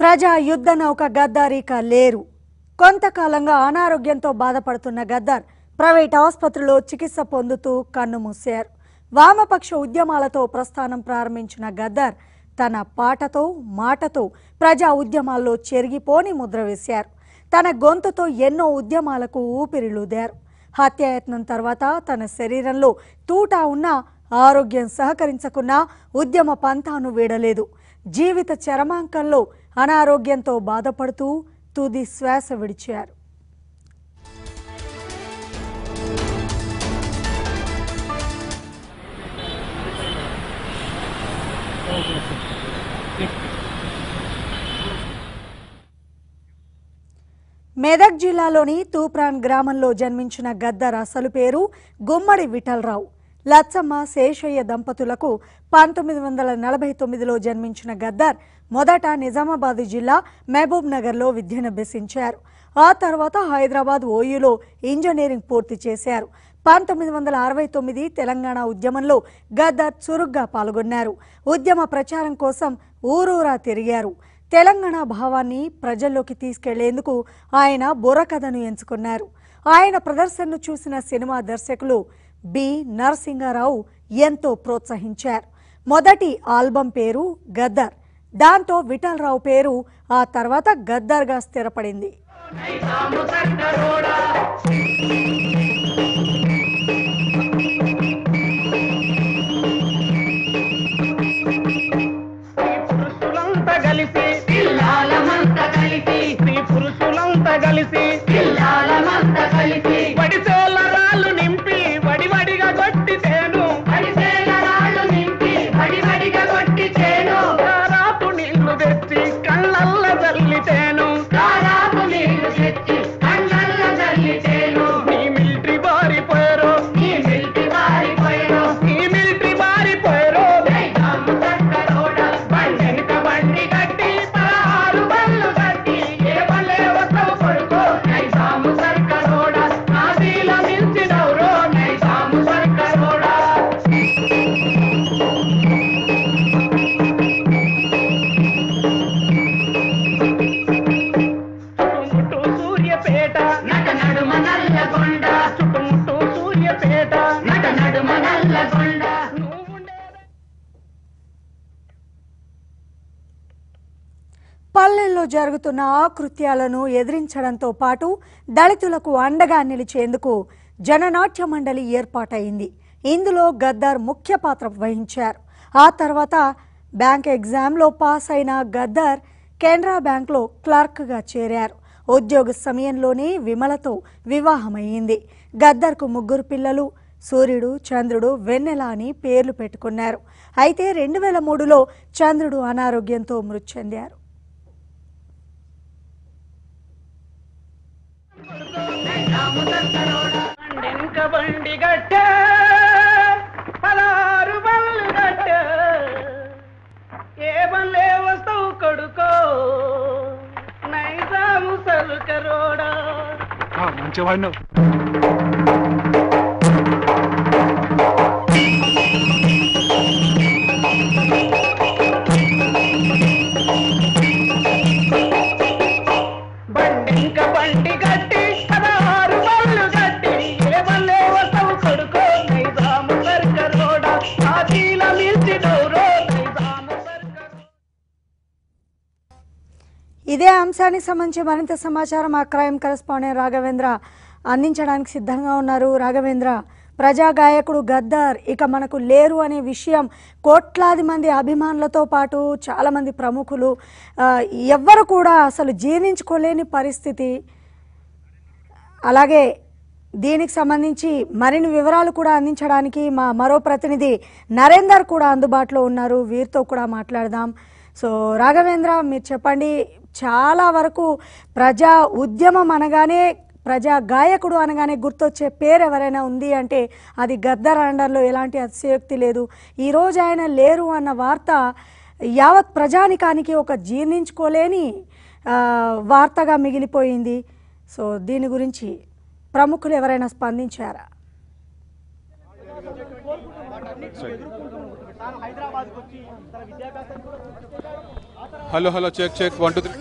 ప్రజా యుద్ధ నౌక గద్దార్ ఇక లేరు. కొంతకాలంగా అనారోగ్యంతో బాధపడుతున్న గద్దార్ ప్రైవేట్ ఆసుపత్రిలో చికిత్స పొందుతూ కన్నుమూశారు వామపక్ష ఉద్యమాలతో ప్రస్థానం ప్రారంభించిన గద్దార్ తన పాటతో మాటతో ప్రజా ఉద్యమాల్లో చెరిగిపోని ముద్ర వేశారు. తన గొంతుతో ఎన్నో ఉద్యమాలకు ఊపిరిలుదారు. హత్యాయత్నం తర్వాత తన శరీరంలో తూటా ఉన్నా ఆరోగ్యం సహకరించకున్నా ఉద్యమ పంథాను వీడలేదు. జీవిత చరమాంకంలో అనారోగ్యంతో బాధపడుతూ తుది శ్వాస విడిచారు. మెదక్ జిల్లాలోని తూప్రాన్ గ్రామంలో జన్మించిన గద్దర్ అసలు పేరు గుమ్మడి విఠలరావు. లచ్చమ్మ శేషయ్య దంపతులకు పంతొమ్మిది వందల నలభై తొమ్మిదిలో జన్మించిన గద్దర్ మొదట నిజామాబాద్ జిల్లా మహబూబ్ నగర్లో విద్యనభ్యసించారు. ఆ తర్వాత హైదరాబాద్ ఓయూలో ఇంజనీరింగ్ పూర్తి చేశారు. పంతొమ్మిది వందల అరవై తొమ్మిది తెలంగాణ ఉద్యమంలో గద్దర్ చురుగ్గా పాల్గొన్నారు. ఉద్యమ ప్రచారం కోసం ఊరూరా తిరిగారు. తెలంగాణ భావాన్ని ప్రజల్లోకి తీసుకెళ్ళేందుకు ఆయన బుర్రకథను ఎంచుకున్నారు. ఆయన ప్రదర్శనను చూసిన సినిమా దర్శకులు బి. నరసింహారావు ఎంతో ప్రోత్సహించారు. మొదటి ఆల్బం పేరు గద్దర్. దాంతో విఠలరావు పేరు ఆ తర్వాత గద్దర్గా స్థిరపడింది. కలిసి పల్లెల్లో జరుగుతున్న ఆకృత్యాలను ఎదిరించడంతో పాటు దళితులకు అండగా నిలిచేందుకు జననాట్య మండలి ఏర్పాటైంది. ఇందులో గద్దర్ ముఖ్య పాత్ర వహించారు. ఆ తర్వాత బ్యాంక్ ఎగ్జామ్లో పాస్ అయిన గద్దర్ కెనరా బ్యాంక్లో క్లర్క్గా చేరారు. ఉద్యోగ సమయంలోనే విమలతో వివాహమయ్యింది గద్దర్కు ముగ్గురు పిల్లలు సూర్యుడు చంద్రుడు వెన్నెల అని పేర్లు పెట్టుకున్నారు. అయితే రెండు వేల మూడులో చంద్రుడు అనారోగ్యంతో మృతి చెందారు. బండెనక బండి గట్ట పదహారు బళ్ళు గట్ట ఏ బండ్లే వస్తావు కొడుకో నైజాము సరుకరోడా ఇదే అంశానికి సంబంధించి మరింత సమాచారం ఆ క్రైమ్ కరెస్పాండెంట్ రాఘవేంద్ర అందించడానికి సిద్ధంగా ఉన్నారు. రాఘవేంద్ర ప్రజా గాయకుడు గద్దర్ ఇక మనకు లేరు అనే విషయం కోట్లాది మంది అభిమానులతో పాటు చాలామంది ప్రముఖులు ఎవ్వరు కూడా అసలు జీర్ణించుకోలేని పరిస్థితి. అలాగే దీనికి సంబంధించి మరిన్ని వివరాలు కూడా అందించడానికి మా మరో ప్రతినిధి నరేందర్ కూడా అందుబాటులో ఉన్నారు. వీరితో కూడా మాట్లాడదాం. సో రాఘవేంద్ర మీరు చెప్పండి చాలా వరకు ప్రజా ఉద్యమం అనగానే ప్రజా గాయకుడు అనగానే గుర్తొచ్చే పేరు ఎవరైనా ఉంది అంటే అది గద్దర్ అండర్లో ఎలాంటి అతిశయోక్తి లేదు. ఈరోజు ఆయన లేరు అన్న వార్త యావత్ ప్రజానికానికి ఒక జీర్ణించుకోలేని వార్తగా మిగిలిపోయింది. సో దీని గురించి ప్రముఖులు ఎవరైనా స్పందించారా? Hello hello check check one two three